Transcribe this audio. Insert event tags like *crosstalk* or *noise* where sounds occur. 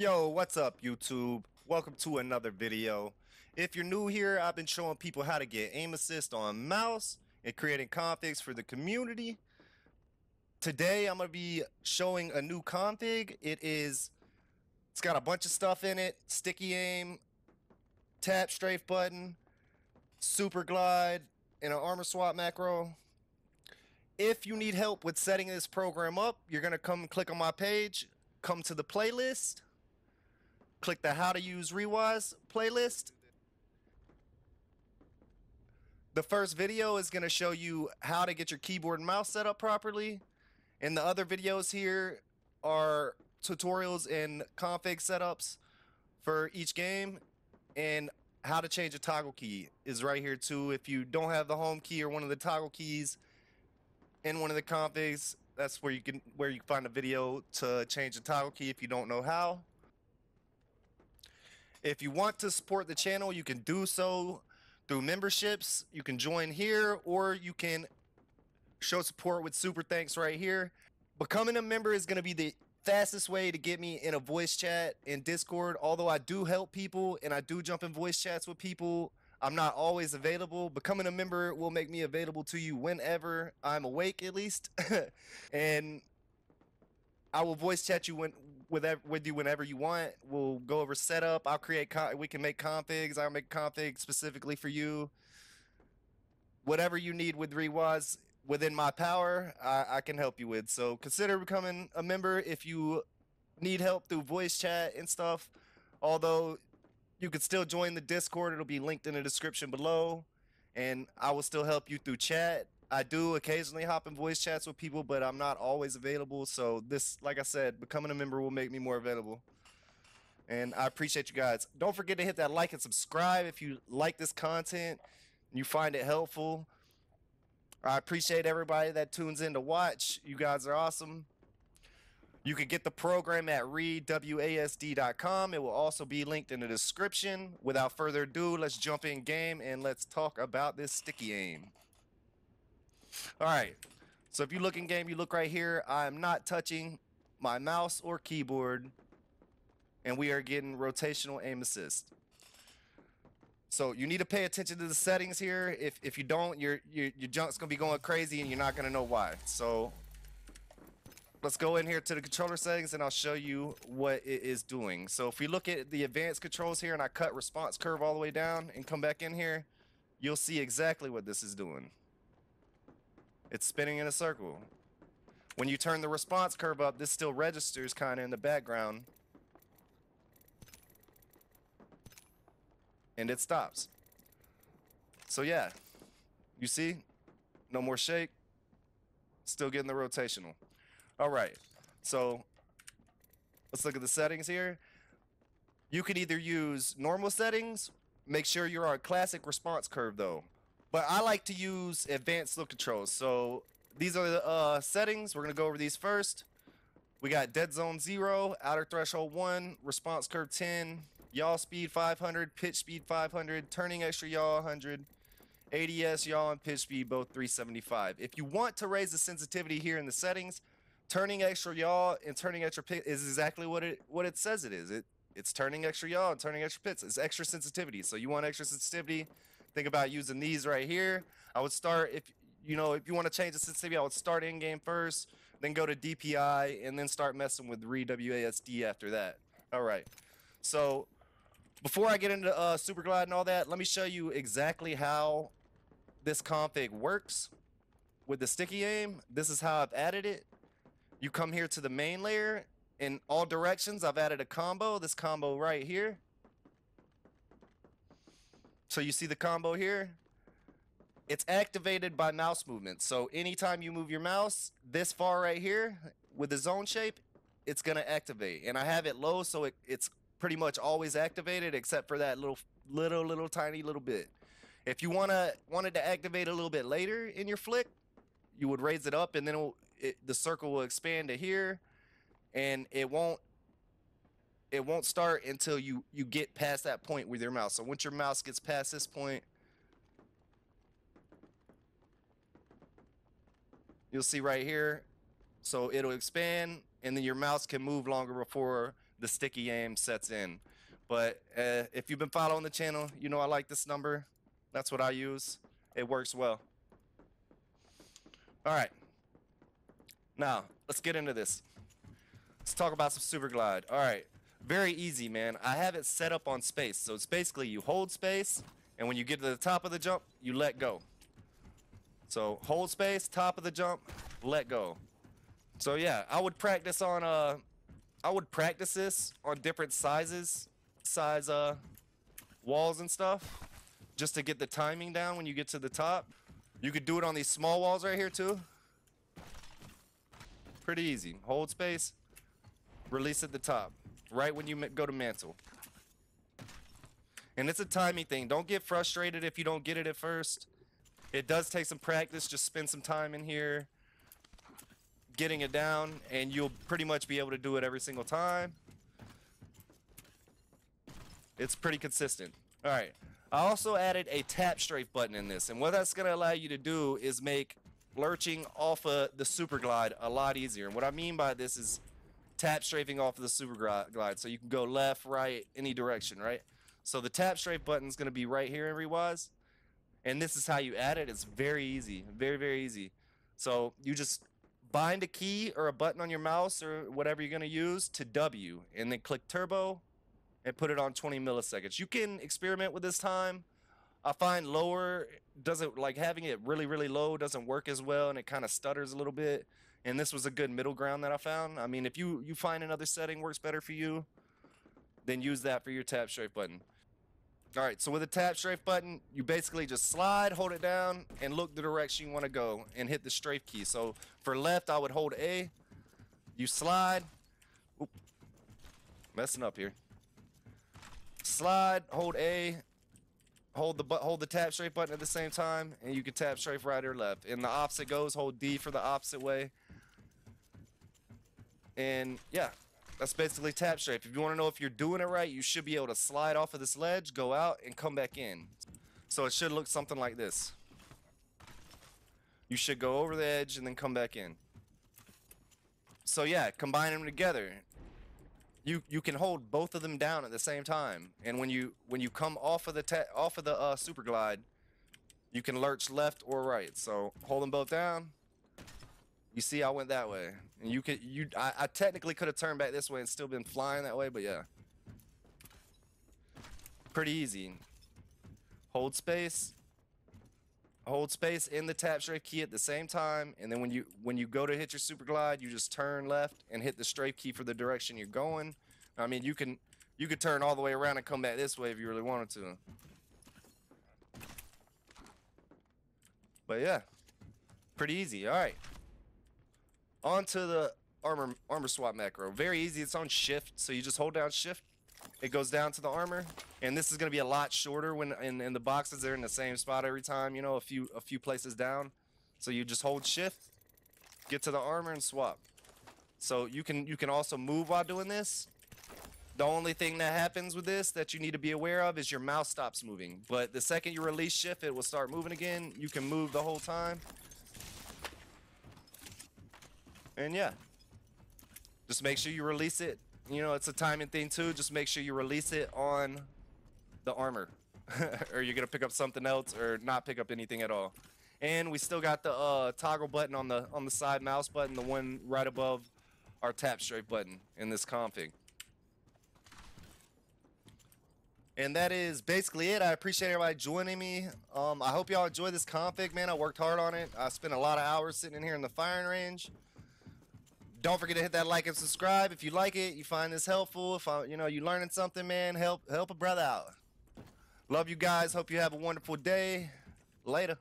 Yo, what's up YouTube? Welcome to another video. If you're new here, I've been showing people how to get aim assist on mouse and creating configs for the community. Today I'm going to be showing a new config. It is it's got a bunch of stuff in it. Sticky aim, tap strafe button, super glide, and an armor swap macro. If you need help with setting this program up, you're going to come click on my page, come to the playlist, click the how to use reWASD playlist. The first video is going to show you how to get your keyboard and mouse set up properly. And the other videos here are tutorials and config setups for each game. And how to change a toggle key is right here too. If you don't have the home key or one of the toggle keys, in one of the configs. That's where you can where you can find a video to change the toggle key if you don't know how. If you want to support the channel, you can do so through memberships. You can join here or you can show support with super thanks right here. Becoming a member is going to be the fastest way to get me in a voice chat in Discord. Although I do help people and I do jump in voice chats with people I'm not always available. Becoming a member will make me available to you whenever I'm awake, at least. *laughs* and I will voice chat you when with with you whenever you want. We'll go over setup. I'll create. we can make configs. I'll make configs specifically for you. Whatever you need with reWASD within my power, I, I can help you with. So consider becoming a member if you need help through voice chat and stuff. Although you can still join the Discord. It'll be linked in the description below. And I will still help you through chat. I do occasionally hop in voice chats with people, but I'm not always available. So this, like I said, becoming a member will make me more available. And I appreciate you guys. Don't forget to hit that like and subscribe if you like this content and you find it helpful. I appreciate everybody that tunes in to watch. You guys are awesome. You can get the program at rewasd.com. It will also be linked in the description. Without further ado, let's jump in game and let's talk about this sticky aim. All right. So if you look in game, you look right here. I'm not touching my mouse or keyboard, and we are getting rotational aim assist. So you need to pay attention to the settings here. If, if you don't, your, your, your junk's going to be going crazy, and you're not going to know why. So let's go in here to the controller settings and I'll show you what it is doing. So if we look at the advanced controls here and I cut response curve all the way down and come back in here, you'll see exactly what this is doing. It's spinning in a circle. When you turn the response curve up, this still registers kind of in the background. And it stops. So yeah, you see, no more shake, still getting the rotational. All right. So let's look at the settings here. You can either use normal settings, make sure you're on classic response curve though. But I like to use advanced look controls. So these are the uh, settings. We're going to go over these first. We got dead zone 0, outer threshold 1, response curve 10, yaw speed 500, pitch speed 500, turning extra yaw 100, ADS yaw and pitch speed both 375. If you want to raise the sensitivity here in the settings, turning extra yaw and turning extra pit is exactly what it what it says it is. It it's turning extra yaw and turning extra pits. It's extra sensitivity. So you want extra sensitivity, think about using these right here. I would start if you know if you want to change the sensitivity, I would start in game first, then go to DPI, and then start messing with reWASD after that. All right. So before I get into uh, Super Glide and all that, let me show you exactly how this config works with the sticky aim. This is how I've added it. You come here to the main layer. In all directions, I've added a combo. This combo right here. So you see the combo here? It's activated by mouse movement. So anytime you move your mouse this far right here with the zone shape, it's going to activate. And I have it low so it, it's pretty much always activated except for that little, little, little tiny little bit. If you want to wanted to activate a little bit later in your flick, you would raise it up and then it, the circle will expand to here and it won't it won't start until you you get past that point with your mouse so once your mouse gets past this point you'll see right here so it'll expand and then your mouse can move longer before the sticky aim sets in. But uh, if you've been following the channel, you know I like this number. That's what I use. It works well. All right. Now, let's get into this. Let's talk about some super glide. All right. Very easy, man. I have it set up on space. So it's basically you hold space, and when you get to the top of the jump, you let go. So hold space, top of the jump, let go. So yeah, I would practice on uh I would practice this on different sizes, size uh walls and stuff just to get the timing down when you get to the top. You could do it on these small walls right here too. Pretty easy. Hold space, release at the top, right when you go to mantle. And it's a timing thing. Don't get frustrated if you don't get it at first. It does take some practice. Just spend some time in here getting it down, and you'll pretty much be able to do it every single time. It's pretty consistent. All right. I also added a tap strafe button in this, and what that's going to allow you to do is make lurching off of the super glide a lot easier. And what I mean by this is tap strafing off of the super glide, so you can go left, right, any direction, right? So the tap strafe button is going to be right here in reWASD, and this is how you add it. It's very easy, very very easy. So you just bind a key or a button on your mouse or whatever you're going to use to W, and then click turbo, and put it on 20 milliseconds. You can experiment with this time. I find lower doesn't like having it really really low doesn't work as well and it kind of stutters a little bit. And this was a good middle ground that I found. I mean, if you you find another setting works better for you, then use that for your tap strafe button. All right, so with the tap strafe button, you basically just slide, hold it down, and look the direction you want to go and hit the strafe key. So for left, I would hold A. You slide. Oop, messing up here slide, hold A, hold the hold the tap strafe button at the same time, and you can tap strafe right or left. And the opposite goes, hold D for the opposite way. And yeah, that's basically tap strafe. If you want to know if you're doing it right, you should be able to slide off of this ledge, go out, and come back in. So it should look something like this. You should go over the edge and then come back in. So yeah, combine them together you you can hold both of them down at the same time. And when you when you come off of the off of the uh, super glide you can lurch left or right. So hold them both down. You see i went that way. And you could you i, I technically could have turned back this way and still been flying that way but yeah. Pretty easy. Hold space hold space in the tap strafe key at the same time and then when you when you go to hit your super glide you just turn left and hit the strafe key for the direction you're going. I mean you can you could turn all the way around and come back this way if you really wanted to. But yeah pretty easy. All right. On to the armor armor swap macro. Very easy. It's on shift so you just hold down shift it goes down to the armor and this is going to be a lot shorter when in, in the boxes. They're in the same spot every time you know a few a few places down. So you just hold shift get to the armor and swap. So you can you can also move while doing this. The only thing that happens with this that you need to be aware of is your mouse stops moving. But the second you release shift it will start moving again. You can move the whole time. And yeah. Just make sure you release it you know, it's a timing thing too. Just make sure you release it on the armor, *laughs* or you're gonna pick up something else, or not pick up anything at all. And we still got the uh, toggle button on the on the side mouse button, the one right above our tap strafe button in this config. And that is basically it. I appreciate everybody joining me. Um, I hope y'all enjoy this config, man. I worked hard on it. I spent a lot of hours sitting in here in the firing range don't forget to hit that like and subscribe if you like it. You find this helpful. If I, you know you learning something, man, help help a brother out. Love you guys. Hope you have a wonderful day. Later.